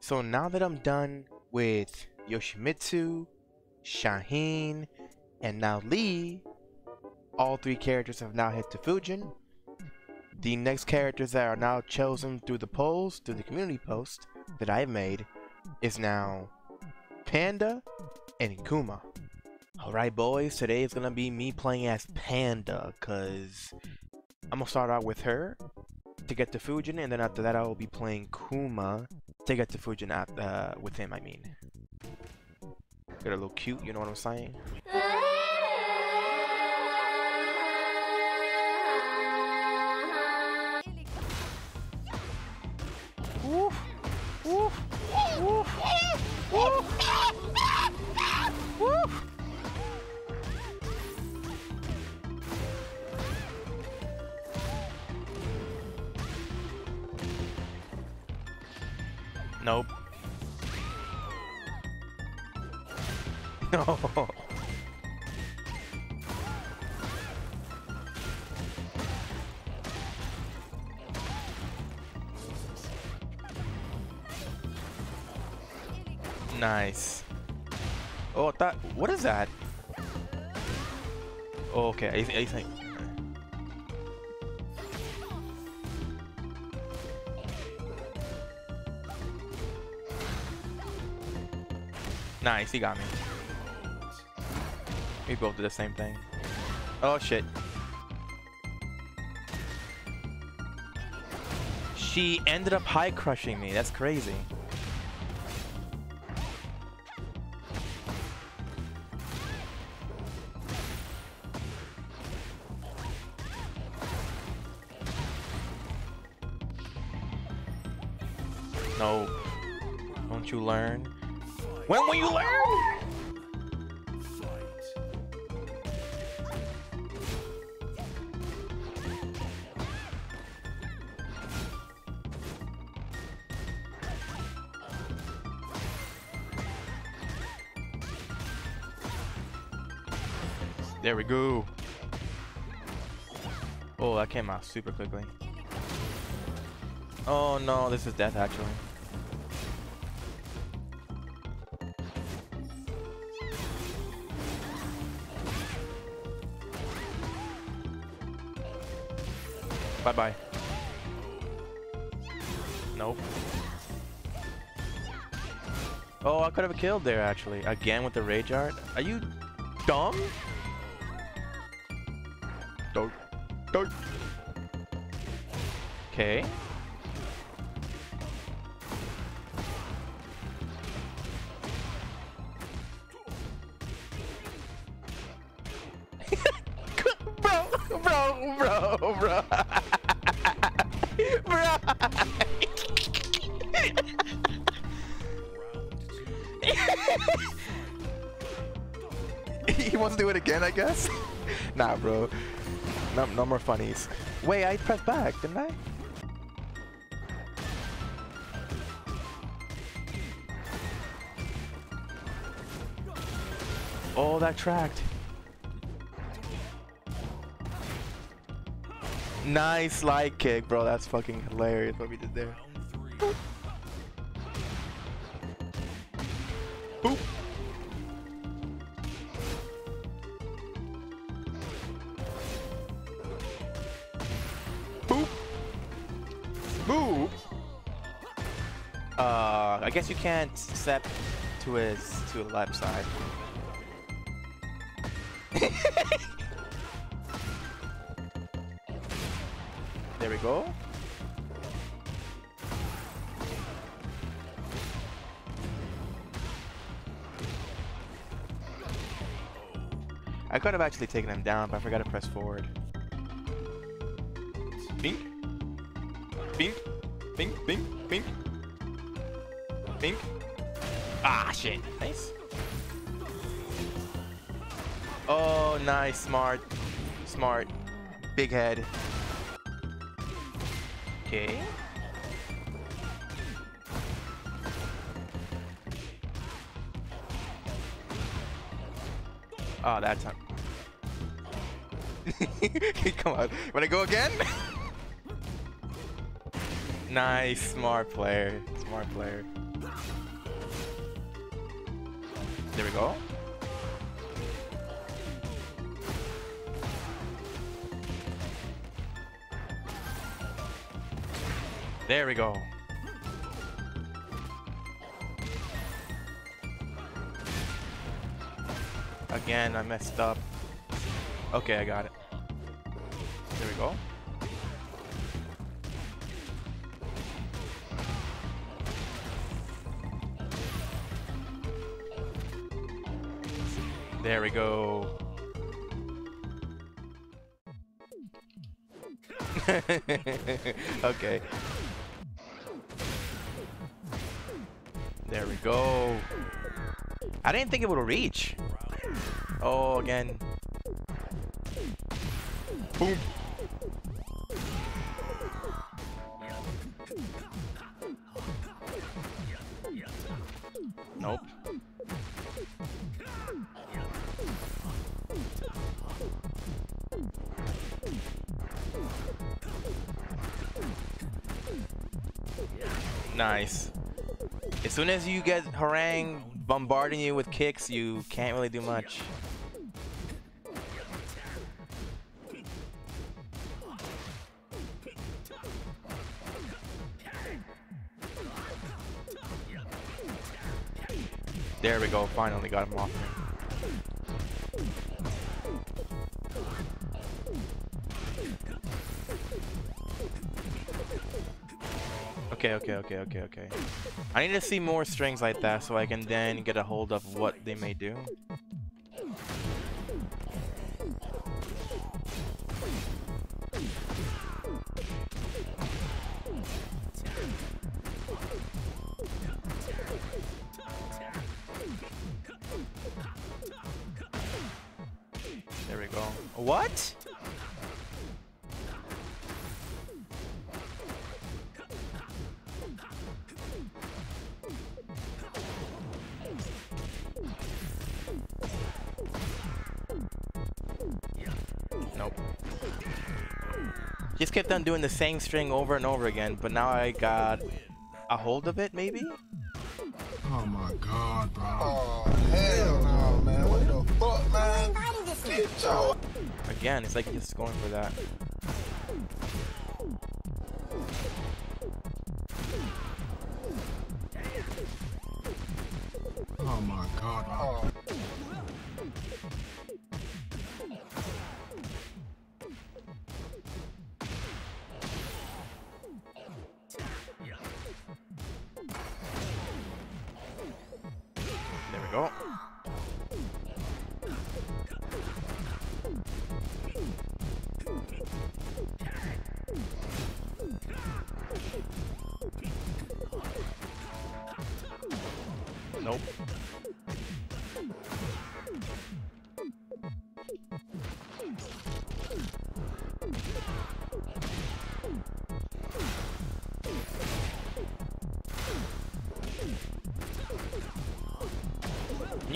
So now that I'm done with Yoshimitsu, Shaheen, and now Lee, all three characters have now hit to Fujin. The next characters that are now chosen through the polls, through the community post that I've made, is now Panda and Kuma. Alright boys, today is gonna be me playing as Panda, cause I'm gonna start out with her to get to Fujin, and then after that I will be playing Kuma to get to Fujin at, uh, with him, I mean. Get a little cute, you know what I'm saying? Nice. Oh, that. What is that? Oh, okay. I, I think. Nice, he got me. We both did the same thing. Oh shit. She ended up high crushing me. That's crazy. There we go. Oh, that came out super quickly. Oh no, this is death actually. Bye bye. Nope. Oh, I could have killed there actually. Again with the rage art. Are you dumb? Okay. bro, bro, bro, bro. bro. he wants to do it again, I guess? nah, bro. No, no more funnies. Wait, I pressed back, didn't I? That tracked. Nice slide kick, bro. That's fucking hilarious what we did there. Boop. Boop. Boop. Boop. Uh, I guess you can't step to his to the left side. there we go. I could have actually taken him down, but I forgot to press forward. Bink. Bink. Bink, bink, bink. Bink. Ah, shit. Nice. Oh, nice. Smart. Smart. Big head. Okay. Oh, that time. Come on. Wanna go again? nice. Smart player. Smart player. There we go. There we go. Again, I messed up. Okay, I got it. There we go. There we go. okay. Go. I didn't think it would reach. Oh, again. Boom. Nope. Nice. As soon as you get Hwoarang bombarding you with kicks, you can't really do much. There we go, finally got him off Okay, okay, okay, okay, okay. I need to see more strings like that so I can then get a hold of what they may do. Just kept on doing the same string over and over again, but now I got a hold of it, maybe? Oh my god, bro. Oh, hell no, man. What the fuck, man? Get your Again, it's like just going for that.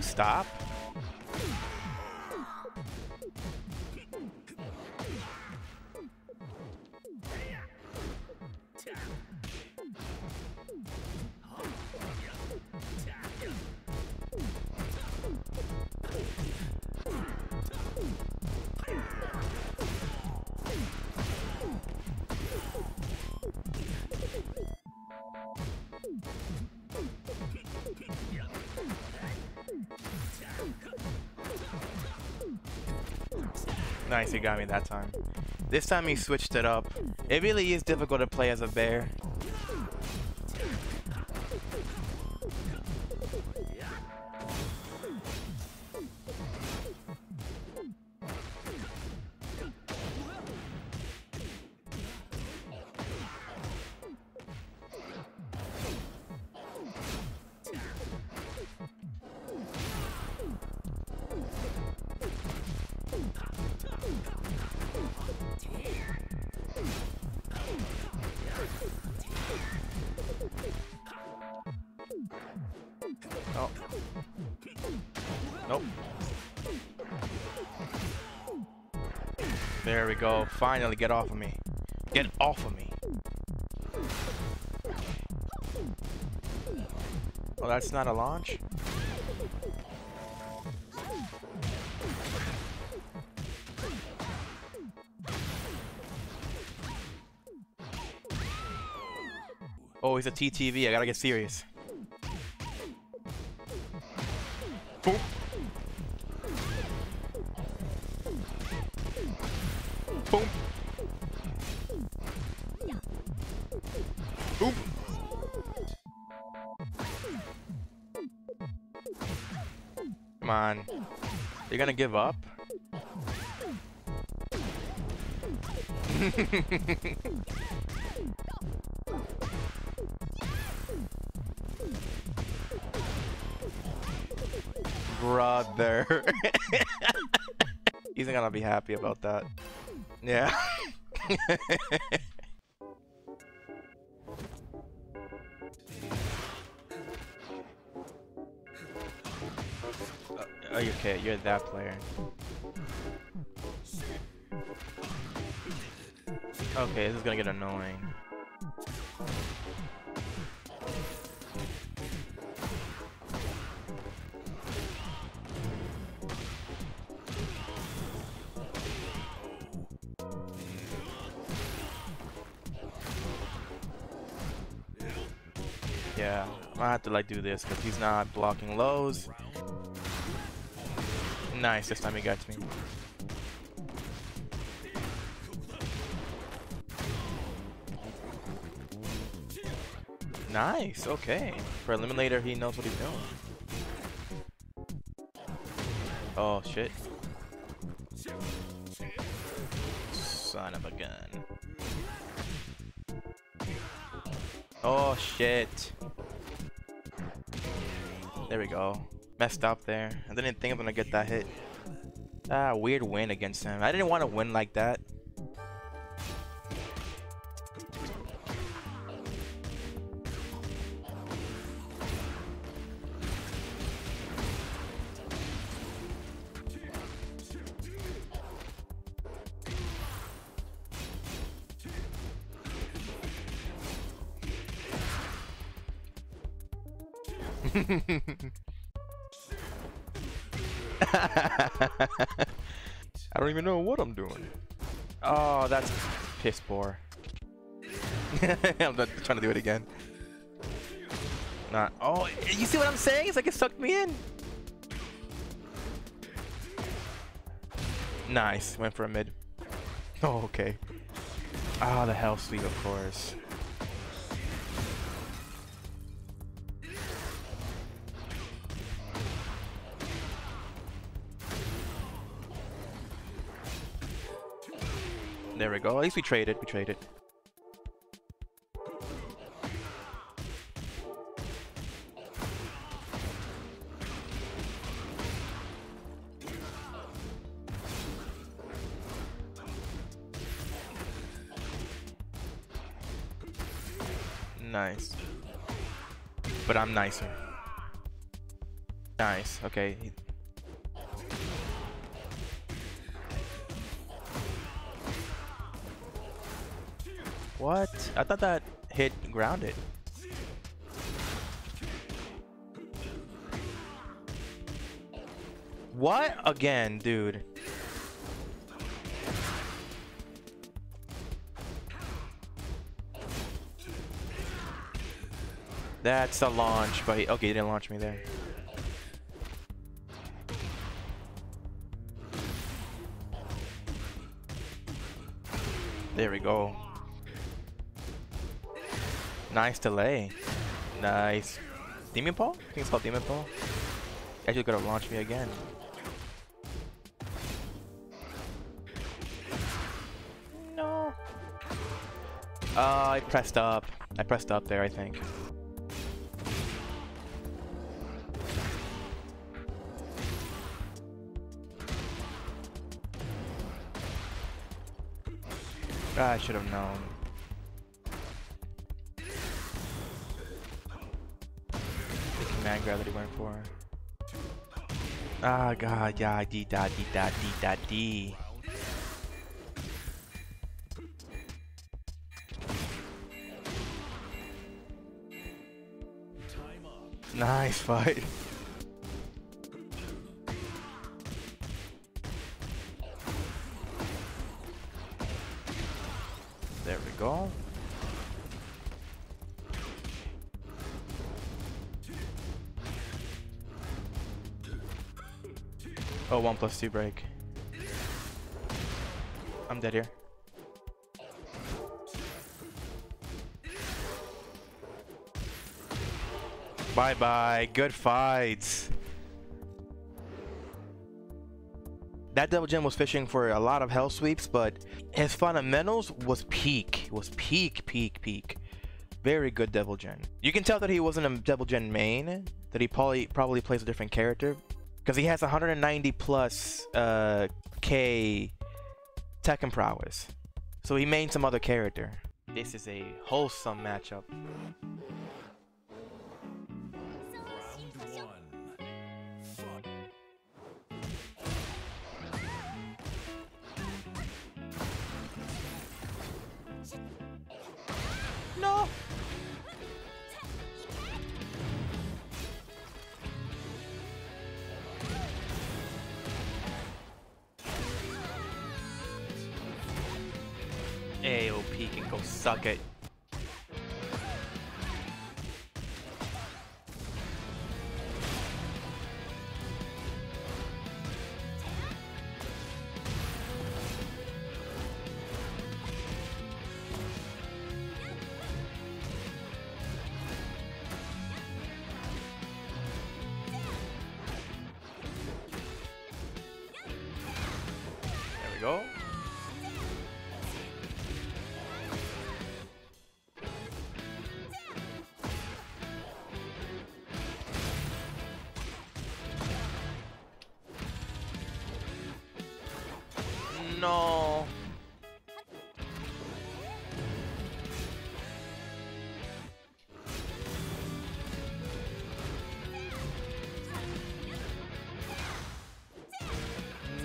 Stop? Nice, he got me that time. This time he switched it up. It really is difficult to play as a bear. Nope. There we go. Finally, get off of me. Get off of me. Oh, that's not a launch? Oh, he's a TTV. I gotta get serious. Come on. You're gonna give up? Brother. He's gonna be happy about that. Yeah. okay? You're that player. Okay, this is gonna get annoying. Yeah, I have to like do this because he's not blocking lows. Nice, this time he got me. Nice, okay. For Eliminator, he knows what he's doing. Oh, shit. Son of a gun. Oh, shit. There we go. Messed up there. I didn't think I'm gonna get that hit. Ah, weird win against him. I didn't want to win like that. I don't even know what I'm doing. Oh, that's piss poor. I'm not trying to do it again. Not. Oh, you see what I'm saying? It's like it sucked me in. Nice. Went for a mid. Oh, okay. Ah, the hell sweep, of course. There we go. At least we traded. We traded. Nice. But I'm nicer. Nice. Okay. What? I thought that hit grounded. What? Again, dude. That's a launch, but okay, he didn't launch me there. There we go. Nice delay. Nice. Demon Paul? I think it's called Demon Paul. Actually gonna launch me again. No. Uh, I pressed up. I pressed up there, I think. Ah, I should have known. gravity went for. Ah, god, yeah, I did D did D did that. Nice fight. One plus two break. I'm dead here. Bye bye. Good fights. That Devil Jin was fishing for a lot of hell sweeps, but his fundamentals was peak. Was peak, peak, peak. Very good Devil Jin. You can tell that he wasn't a Devil Jin main, that he probably probably plays a different character. Because he has 190 plus uh, K Tekken prowess. So he made some other character. This is a wholesome matchup. Go suck it. No.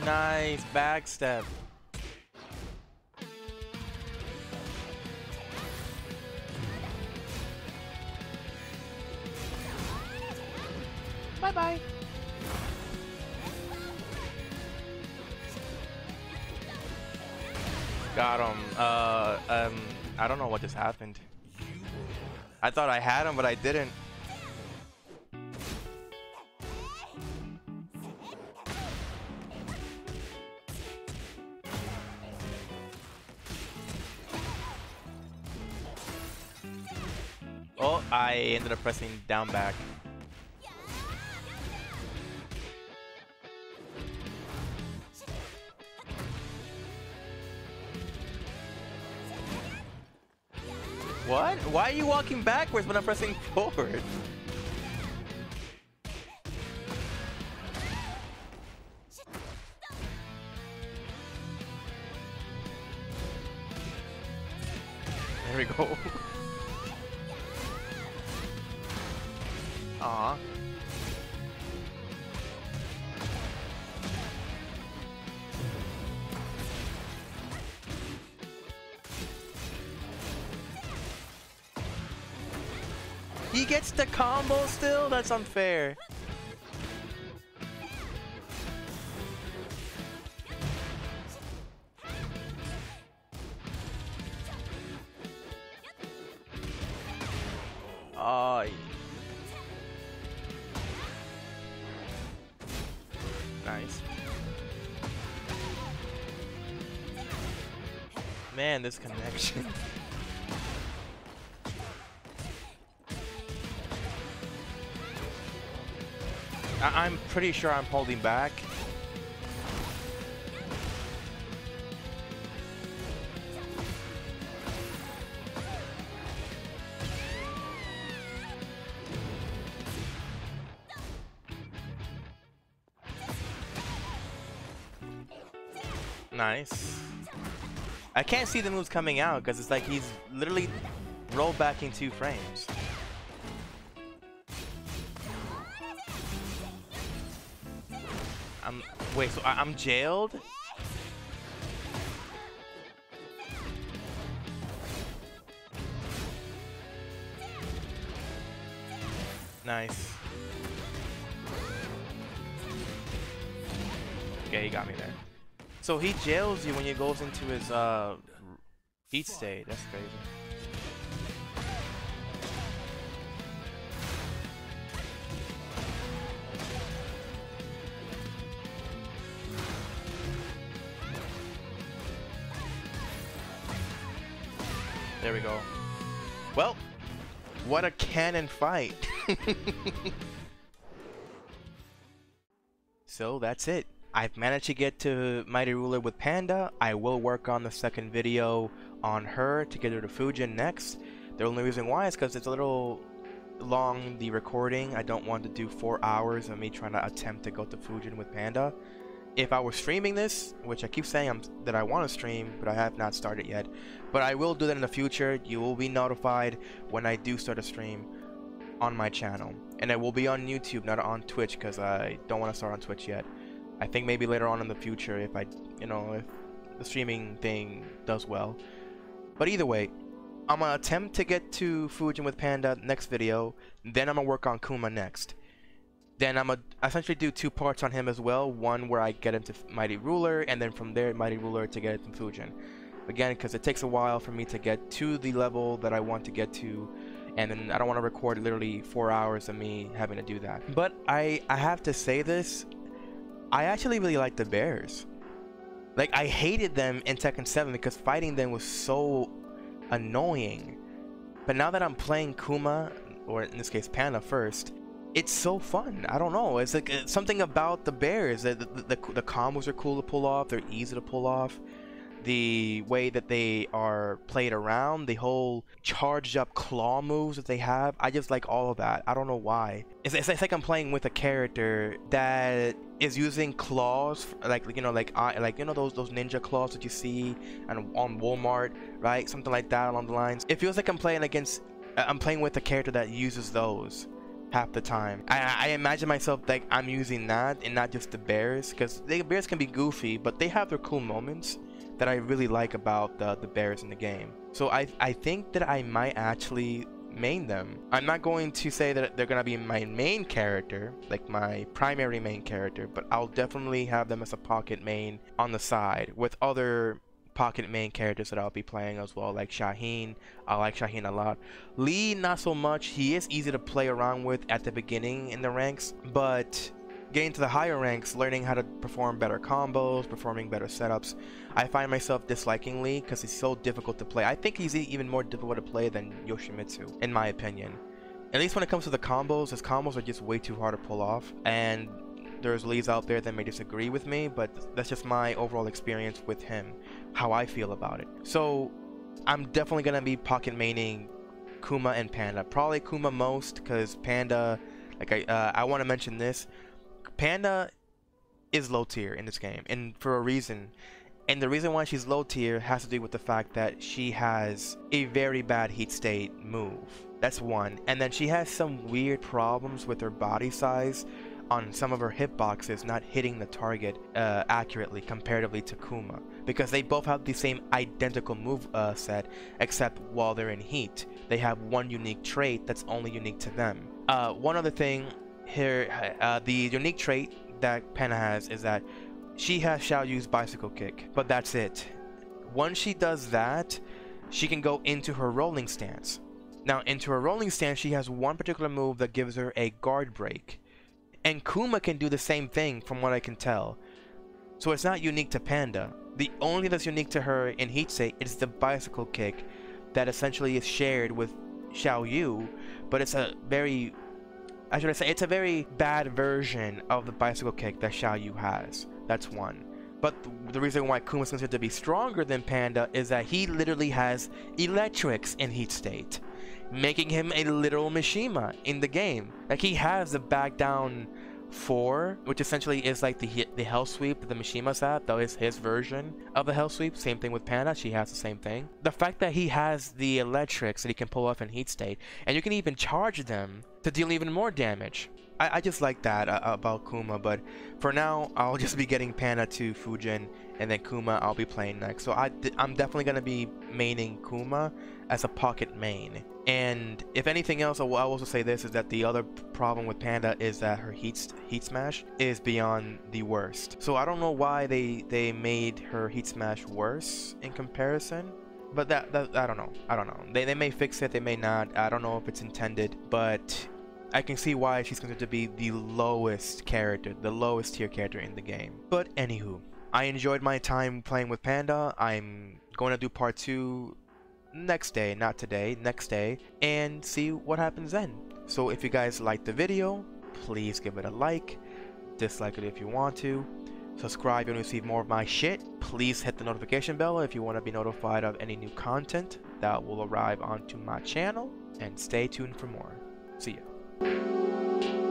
Nice backstep. Happened. I thought I had him, but I didn't. Oh, I ended up pressing down back. Why are you walking backwards when I'm pressing forward? He gets the combo still? That's unfair. Ay. Nice. Man, this connection. I I'm pretty sure I'm holding back. Nice. I can't see the moves coming out because it's like he's literally rolled back in two frames. Wait, so I am jailed? Nice. Okay, he got me there. So he jails you when he goes into his uh, heat state. That's crazy. There we go. Well, what a cannon fight. so that's it. I've managed to get to Mighty Ruler with Panda. I will work on the second video on her to get her to Fujin next. The only reason why is because it's a little long, the recording. I don't want to do four hours of me trying to attempt to go to Fujin with Panda. If I were streaming this, which I keep saying I'm, that I want to stream, but I have not started yet, but I will do that in the future. You will be notified when I do start a stream on my channel. And it will be on YouTube, not on Twitch, because I don't want to start on Twitch yet. I think maybe later on in the future if I, you know, if the streaming thing does well. But either way, I'm gonna attempt to get to Fujin with Panda next video. Then I'm gonna work on Kuma next. Then I'm gonna essentially do two parts on him as well. One where I get into Mighty Ruler, and then from there Mighty Ruler to get into Fujin. Again, because it takes a while for me to get to the level that I want to get to, and then I don't want to record literally four hours of me having to do that. But I I have to say this, I actually really like the bears. Like I hated them in Tekken 7 because fighting them was so annoying. But now that I'm playing Kuma, or in this case Panda first, it's so fun. I don't know. It's like it's something about the bears. The, the, the, the combos are cool to pull off. They're easy to pull off the way that they are played around, the whole charged up claw moves that they have. I just like all of that. I don't know why. It's, it's, it's like I'm playing with a character that is using claws, like you know, like uh, like you know those those ninja claws that you see and on Walmart, right? Something like that along the lines. It feels like I'm playing against. Uh, I'm playing with a character that uses those half the time. I, I imagine myself like I'm using that and not just the bears, because the bears can be goofy, but they have their cool moments that I really like about the, the bears in the game. So I, I think that I might actually main them. I'm not going to say that they're going to be my main character, like my primary main character, but I'll definitely have them as a pocket main on the side with other pocket main characters that I'll be playing as well, like Shaheen. I like Shaheen a lot. Lee, not so much. He is easy to play around with at the beginning in the ranks, but getting to the higher ranks, learning how to perform better combos, performing better setups, I find myself disliking Lee because he's so difficult to play. I think he's even more difficult to play than Yoshimitsu, in my opinion. At least when it comes to the combos, his combos are just way too hard to pull off, and there's Lees out there that may disagree with me, but that's just my overall experience with him, how I feel about it. So, I'm definitely to be pocket maining Kuma and Panda. Probably Kuma most, because Panda, like I, uh, I want to mention this, Panda is low tier in this game, and for a reason. And the reason why she's low tier has to do with the fact that she has a very bad heat state move. That's one. And then she has some weird problems with her body size on some of her hitboxes not hitting the target uh, accurately comparatively to Kuma. Because they both have the same identical move uh, set, except while they're in heat. They have one unique trait that's only unique to them. Uh, one other thing here, uh, the unique trait that Panda has is that she has Xiaoyu's bicycle kick, but that's it. Once she does that, she can go into her rolling stance. Now, into her rolling stance, she has one particular move that gives her a guard break. And Kuma can do the same thing from what I can tell. So it's not unique to Panda. The only that's unique to her in Heat State is the bicycle kick that essentially is shared with Xiao Yu, but it's a very I should say, it's a very bad version of the bicycle kick that Xiao Yu has. That's one. But the reason why Kuma is considered to be stronger than Panda is that he literally has electrics in Heat State, making him a literal Mishima in the game. Like he has the back down 4, which essentially is like the the Hell Sweep that the Mishima's have, though his version of the Hell Sweep. Same thing with Panda, she has the same thing. The fact that he has the electrics that he can pull off in Heat State, and you can even charge them to deal even more damage. I, I just like that uh, about Kuma, but for now, I'll just be getting Panda to Fujin and then Kuma I'll be playing next. So I, I'm definitely going to be maining Kuma as a pocket main. And if anything else, I will also say this, is that the other problem with Panda is that her heat, heat smash is beyond the worst. So I don't know why they, they made her heat smash worse in comparison. But that, that I don't know. I don't know. They, they may fix it, they may not. I don't know if it's intended. But I can see why she's considered to be the lowest character, the lowest tier character in the game. But anywho, I enjoyed my time playing with Panda. I'm going to do part two next day, not today, next day, and see what happens then. So if you guys liked the video, please give it a like, dislike it if you want to, subscribe and receive more of my shit. Please hit the notification bell if you want to be notified of any new content that will arrive onto my channel, and stay tuned for more. See ya.